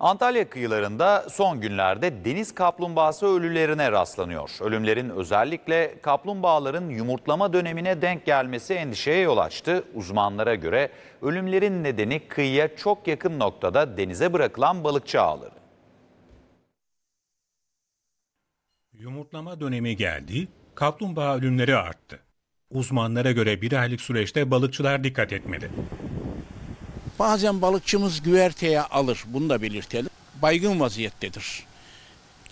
Antalya kıyılarında son günlerde deniz kaplumbağası ölülerine rastlanıyor. Ölümlerin özellikle kaplumbağaların yumurtlama dönemine denk gelmesi endişeye yol açtı. Uzmanlara göre ölümlerin nedeni kıyıya çok yakın noktada denize bırakılan balıkçı ağları. Yumurtlama dönemi geldi, kaplumbağa ölümleri arttı. Uzmanlara göre bir aylık süreçte balıkçılar dikkat etmeli. Bazen balıkçımız güverteye alır. Bunu da belirtelim. Baygın vaziyettedir.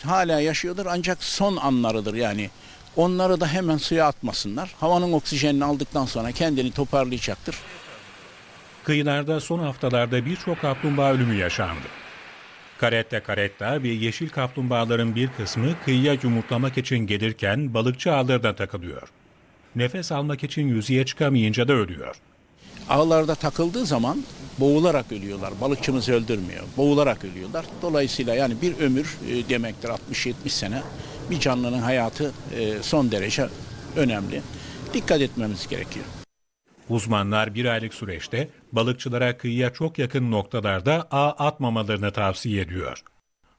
Hala yaşıyordur ancak son anlarıdır yani. Onları da hemen suya atmasınlar. Havanın oksijenini aldıktan sonra kendini toparlayacaktır. Kıyılarda son haftalarda birçok kaplumbağa ölümü yaşandı. Karette karetta ve yeşil kaplumbağaların bir kısmı kıyıya yumurtlamak için gelirken balıkçı ağlarına takılıyor. Nefes almak için yüzeye çıkamayınca da ölüyor. Ağlarda takıldığı zaman boğularak ölüyorlar. Balıkçımız öldürmüyor. Boğularak ölüyorlar. Dolayısıyla yani bir ömür e, demektir 60-70 sene. Bir canlının hayatı e, son derece önemli. Dikkat etmemiz gerekiyor. Uzmanlar bir aylık süreçte balıkçılara kıyıya çok yakın noktalarda ağ atmamalarını tavsiye ediyor.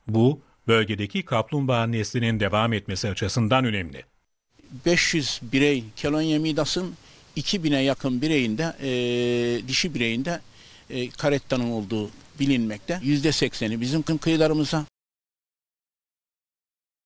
Bu, bölgedeki kaplumbağa neslinin devam etmesi açısından önemli. 500 birey Kelonya midasın 2000'e yakın bireyinde e, dişi bireyinde e, karettanın olduğu bilinmekte. %80'i bizim kıyılarımıza